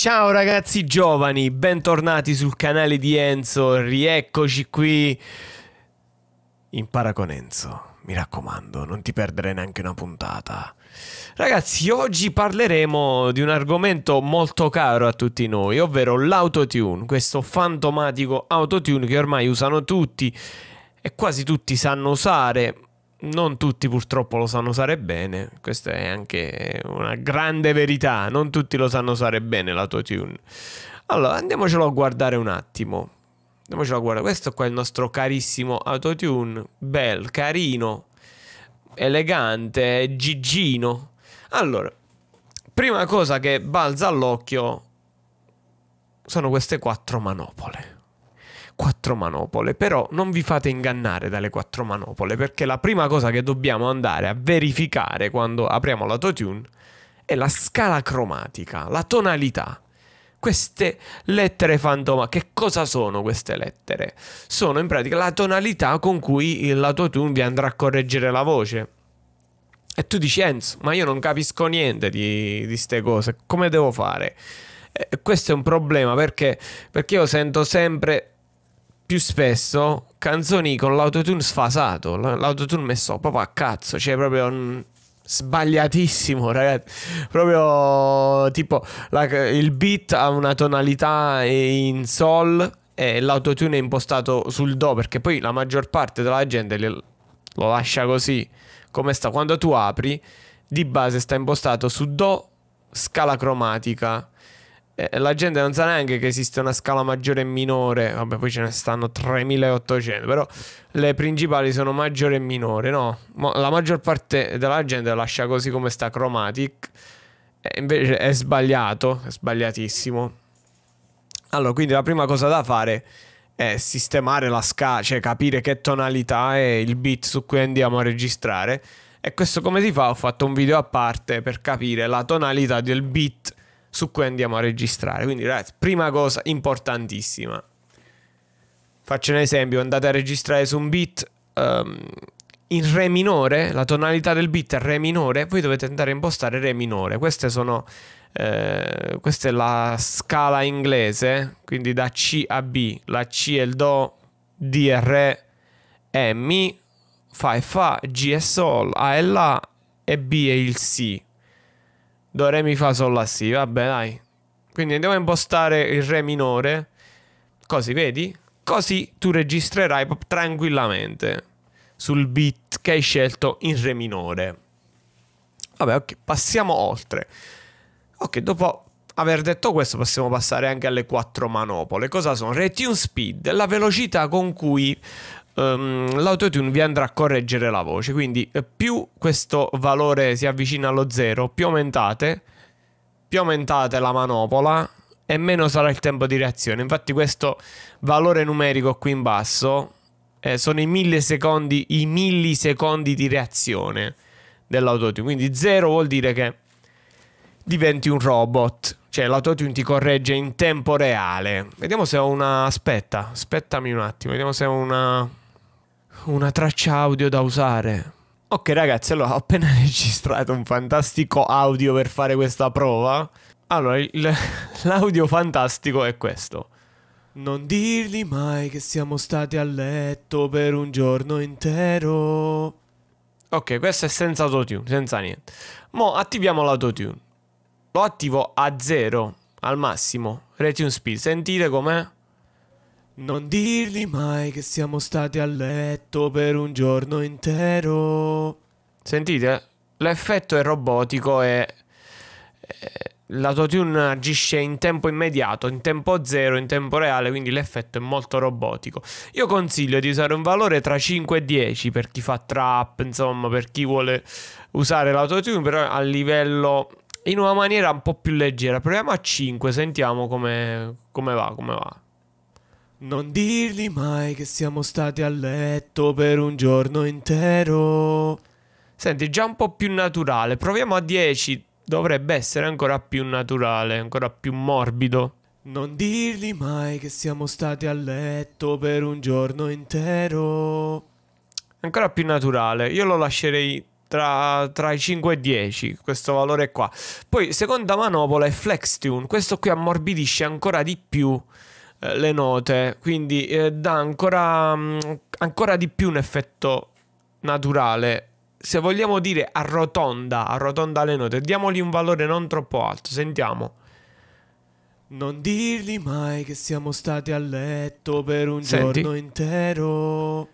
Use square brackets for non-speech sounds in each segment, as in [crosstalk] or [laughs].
Ciao ragazzi giovani, bentornati sul canale di Enzo, rieccoci qui. Impara con Enzo, mi raccomando, non ti perdere neanche una puntata. Ragazzi, oggi parleremo di un argomento molto caro a tutti noi, ovvero l'autotune, questo fantomatico autotune che ormai usano tutti e quasi tutti sanno usare, non tutti purtroppo lo sanno usare bene, questa è anche una grande verità, non tutti lo sanno usare bene l'autotune. Allora, andiamocelo a guardare un attimo. Andiamocelo a guardare, questo qua è il nostro carissimo autotune, bel, carino, elegante, gigino. Allora, prima cosa che balza all'occhio sono queste quattro manopole quattro manopole, però non vi fate ingannare dalle quattro manopole perché la prima cosa che dobbiamo andare a verificare quando apriamo l'autotune è la scala cromatica, la tonalità. Queste lettere fantoma, che cosa sono queste lettere? Sono in pratica la tonalità con cui l'autotune vi andrà a correggere la voce. E tu dici Enzo, ma io non capisco niente di queste cose, come devo fare? Eh, questo è un problema perché, perché io sento sempre più spesso canzoni con l'autotune sfasato, l'autotune messo proprio a cazzo, cioè proprio sbagliatissimo, [laughs] ragazzi. Proprio tipo la, il beat ha una tonalità in sol e l'autotune è impostato sul do perché poi la maggior parte della gente lo lascia così come sta quando tu apri di base sta impostato su do scala cromatica eh, la gente non sa neanche che esiste una scala maggiore e minore. Vabbè, poi ce ne stanno 3800. Però le principali sono maggiore e minore, no? La maggior parte della gente lascia così come sta Chromatic. Invece è sbagliato, è sbagliatissimo. Allora, quindi la prima cosa da fare è sistemare la scala, cioè capire che tonalità è il beat su cui andiamo a registrare. E questo come si fa? Ho fatto un video a parte per capire la tonalità del beat su cui andiamo a registrare. Quindi, ragazzi, prima cosa importantissima. Faccio un esempio, andate a registrare su un beat um, in Re minore, la tonalità del beat è Re minore, voi dovete andare a impostare Re minore. Queste sono, eh, questa è la scala inglese, quindi da C a B. La C è il Do, D è Re, E Mi, Fa è Fa, G è Sol, A è La e B è il Si. Do, Re, Mi, Fa, Sol, La, Si. Vabbè, dai. Quindi andiamo a impostare il Re minore. Così, vedi? Così tu registrerai tranquillamente sul beat che hai scelto in Re minore. Vabbè, ok, passiamo oltre. Ok, dopo aver detto questo possiamo passare anche alle quattro manopole. Cosa sono? Retune speed, la velocità con cui um, l'autotune vi andrà a correggere la voce. Quindi eh, più questo valore si avvicina allo zero, più aumentate, più aumentate la manopola e meno sarà il tempo di reazione. Infatti questo valore numerico qui in basso eh, sono i millisecondi, i millisecondi di reazione dell'autotune. Quindi 0 vuol dire che diventi un robot. Cioè l'autotune ti corregge in tempo reale. Vediamo se ho una... Aspetta, aspettami un attimo. Vediamo se ho una una traccia audio da usare. Ok ragazzi, allora ho appena [laughs] registrato un fantastico audio per fare questa prova. Allora, [laughs] l'audio fantastico è questo. Non dirgli mai che siamo stati a letto per un giorno intero. Ok, questo è senza autotune, senza niente. Mo attiviamo l'autotune. Lo attivo a zero, al massimo. Retune speed, sentite com'è? Non dirgli mai che siamo stati a letto per un giorno intero. Sentite? L'effetto è robotico e l'autotune agisce in tempo immediato, in tempo zero, in tempo reale, quindi l'effetto è molto robotico. Io consiglio di usare un valore tra 5 e 10 per chi fa trap, insomma, per chi vuole usare l'autotune, però a livello in una maniera un po' più leggera. Proviamo a 5, sentiamo come, come va, come va. Non dirgli mai che siamo stati a letto per un giorno intero. Senti, già un po' più naturale. Proviamo a 10. Dovrebbe essere ancora più naturale, ancora più morbido. Non dirgli mai che siamo stati a letto per un giorno intero. Ancora più naturale. Io lo lascerei tra, tra, i 5 e i 10, questo valore qua. Poi seconda manopola è Flex Tune, questo qui ammorbidisce ancora di più le note, quindi eh, dà ancora, mh, mm, ancora di più un effetto naturale. Se vogliamo dire arrotonda, arrotonda le note, diamogli un valore non troppo alto, sentiamo. Non dirgli mai che siamo stati a letto per un Senti. giorno intero.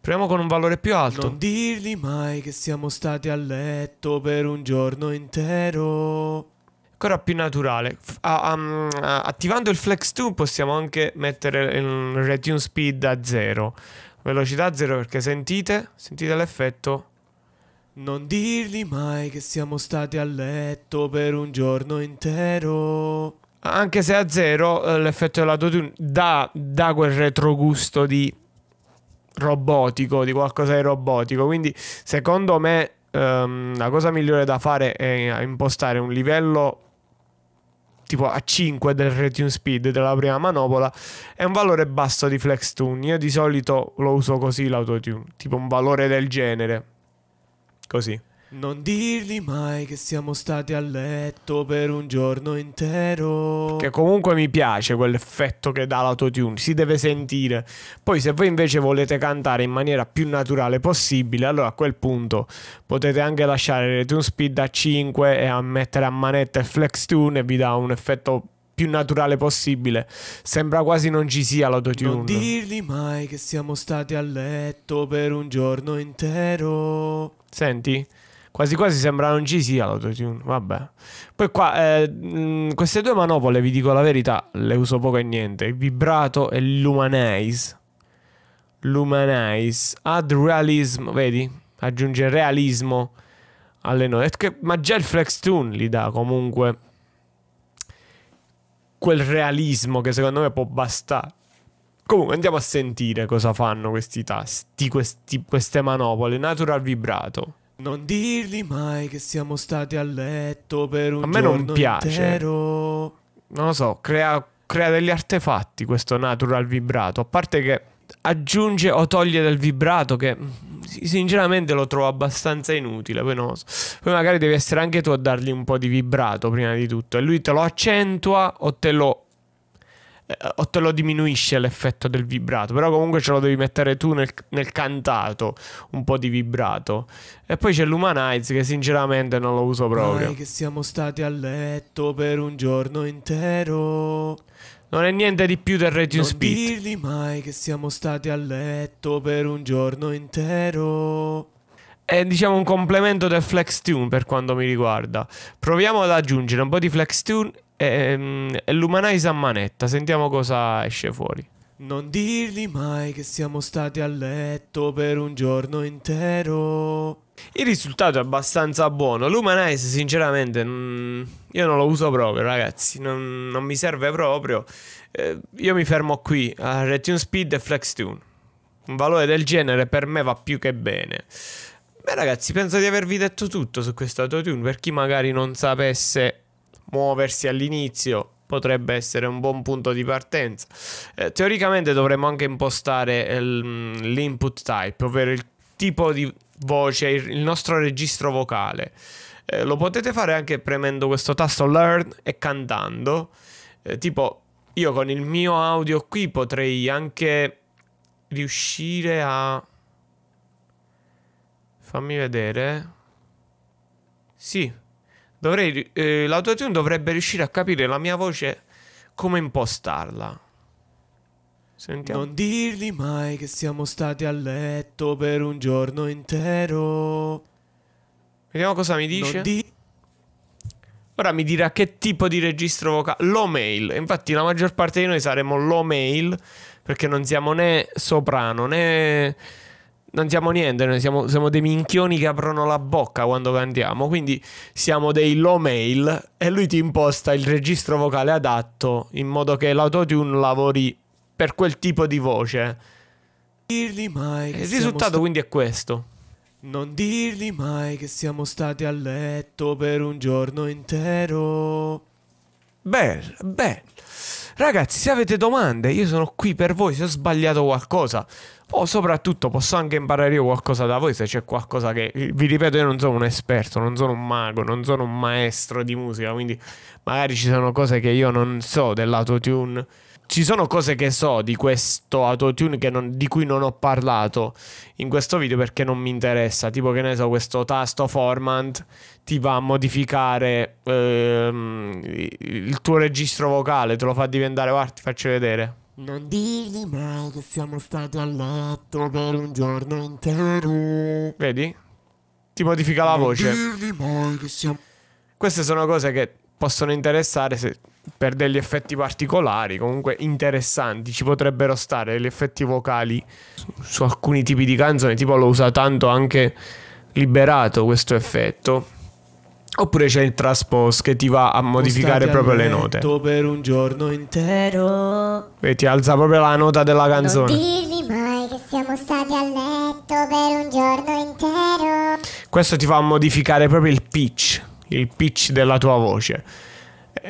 Proviamo con un valore più alto. Non dirgli mai che siamo stati a letto per un giorno intero. Ancora più naturale. F- um, attivando il Flex 2 possiamo anche mettere il retune speed a zero. Velocità zero perché sentite? Sentite l'effetto? Non dirgli mai che siamo stati a letto per un giorno intero anche se a zero eh, l'effetto dell'autotune dà, dà quel retrogusto di robotico, di qualcosa di robotico. Quindi, secondo me, um, la cosa migliore da fare è impostare un livello tipo a 5 del retune speed della prima manopola e un valore basso di flex tune. Io di solito lo uso così l'autotune, tipo un valore del genere. Così. Non dirgli mai che siamo stati a letto per un giorno intero. Che comunque mi piace quell'effetto che dà l'autotune, si deve sentire. Poi se voi invece volete cantare in maniera più naturale possibile, allora a quel punto potete anche lasciare il tune speed a 5 e a mettere a manetta il flex tune e vi dà un effetto più naturale possibile. Sembra quasi non ci sia l'autotune. Non dirgli mai che siamo stati a letto per un giorno intero. Senti? Quasi quasi sembra non ci sia l'autotune. Vabbè. Poi qua, eh, queste due manopole, vi dico la verità, le uso poco e niente. Il vibrato e l'Humanize. L'Humanize. Add realism, vedi? Aggiunge realismo alle note. Ma già il flex tune li dà comunque quel realismo che secondo me può bastare. Comunque andiamo a sentire cosa fanno questi tasti, questi, queste manopole. Natural vibrato. Non dirgli mai che siamo stati a letto per un giorno A me non piace. Intero. Non lo so, crea, crea degli artefatti questo natural vibrato. A parte che aggiunge o toglie del vibrato che sinceramente lo trovo abbastanza inutile. Poi, non so. Poi magari devi essere anche tu a dargli un po' di vibrato prima di tutto. E lui te lo accentua o te lo o te lo diminuisce l'effetto del vibrato, però comunque ce lo devi mettere tu nel, nel cantato, un po' di vibrato. E poi c'è l'Humanize che sinceramente non lo uso proprio. Mai che siamo stati a letto per un giorno intero. Non è niente di più del Retune Speed. Non dirgli mai che siamo stati a letto per un giorno intero. È diciamo un complemento del Flex Tune per quanto mi riguarda. Proviamo ad aggiungere un po' di Flex Tune e, ehm, e l'umanize a manetta. Sentiamo cosa esce fuori. Non dirgli mai che siamo stati a letto per un giorno intero. Il risultato è abbastanza buono. L'Humanize, sinceramente, mm, io non lo uso proprio, ragazzi. Non, non mi serve proprio. Eh, io mi fermo qui a Retune Speed e Flex Tune. Un valore del genere per me va più che bene. Beh, ragazzi, penso di avervi detto tutto su questo autotune. Per chi magari non sapesse muoversi all'inizio potrebbe essere un buon punto di partenza. Eh, teoricamente dovremmo anche impostare l'input type, ovvero il tipo di voce, il nostro registro vocale. Eh, lo potete fare anche premendo questo tasto learn e cantando. Eh, tipo io con il mio audio qui potrei anche riuscire a... Fammi vedere. Sì, Dovrei, eh, l'autotune dovrebbe riuscire a capire la mia voce come impostarla. Sentiamo. Non dirgli mai che siamo stati a letto per un giorno intero. Vediamo cosa mi dice. Di- Ora mi dirà che tipo di registro vocale. Low mail. Infatti la maggior parte di noi saremo low mail perché non siamo né soprano né non siamo niente, noi siamo, siamo, dei minchioni che aprono la bocca quando cantiamo, quindi siamo dei low mail e lui ti imposta il registro vocale adatto in modo che l'autotune lavori per quel tipo di voce. Dirgli mai il risultato quindi è questo. Non dirgli mai che siamo stati a letto per un giorno intero. Bello, bello. Ragazzi, se avete domande, io sono qui per voi. Se ho sbagliato qualcosa, o soprattutto posso anche imparare io qualcosa da voi. Se c'è qualcosa che vi ripeto, io non sono un esperto, non sono un mago, non sono un maestro di musica. Quindi magari ci sono cose che io non so dell'autotune ci sono cose che so di questo autotune non, di cui non ho parlato in questo video perché non mi interessa. Tipo che ne so, questo tasto Formant ti va a modificare ehm, il tuo registro vocale, te lo fa diventare, guarda, ti faccio vedere. Non dirgli mai che siamo stati a letto per un giorno intero. Vedi? Ti modifica la non voce. Queste sono cose che possono interessare se per degli effetti particolari, comunque interessanti, ci potrebbero stare degli effetti vocali su, su alcuni tipi di canzoni, tipo l'ho usato tanto anche liberato questo effetto. Oppure c'è il transpose che ti va a modificare proprio le note. per un giorno intero. E ti alza proprio la nota della canzone. Non dirgli mai che siamo stati a letto per un giorno intero. Questo ti fa a modificare proprio il pitch, il pitch della tua voce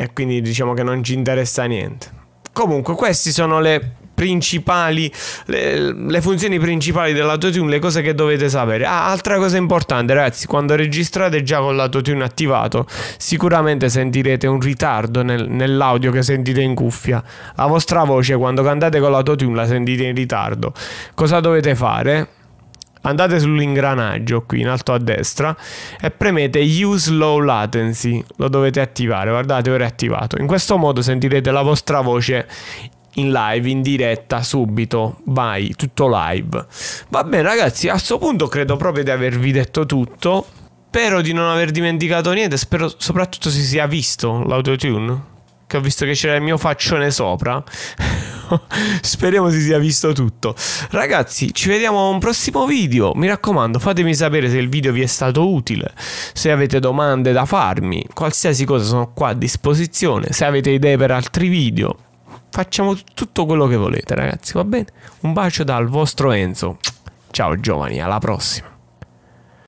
e quindi diciamo che non ci interessa niente. Comunque, queste sono le principali, le, le, funzioni principali dell'autotune, le cose che dovete sapere. Ah, altra cosa importante, ragazzi, quando registrate già con l'autotune attivato, sicuramente sentirete un ritardo nel, nell'audio che sentite in cuffia. La vostra voce quando cantate con l'autotune la sentite in ritardo. Cosa dovete fare? Andate sull'ingranaggio qui in alto a destra e premete Use Low Latency, lo dovete attivare, guardate ora è attivato. In questo modo sentirete la vostra voce in live, in diretta, subito, vai, tutto live. Va bene ragazzi, a questo punto credo proprio di avervi detto tutto. Spero di non aver dimenticato niente, spero soprattutto si sia visto l'autotune che ho visto che c'era il mio faccione sopra. [laughs] Speriamo si sia visto tutto. Ragazzi, ci vediamo a un prossimo video. Mi raccomando, fatemi sapere se il video vi è stato utile. Se avete domande da farmi, qualsiasi cosa sono qua a disposizione. Se avete idee per altri video, facciamo tutto quello che volete, ragazzi, va bene? Un bacio dal vostro Enzo. Ciao giovani, alla prossima.